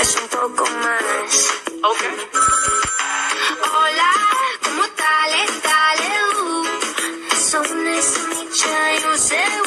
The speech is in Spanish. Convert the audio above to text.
es un poco más. Ok. Hola, ¿cómo tal? Dale, uh. So nice to meet you, you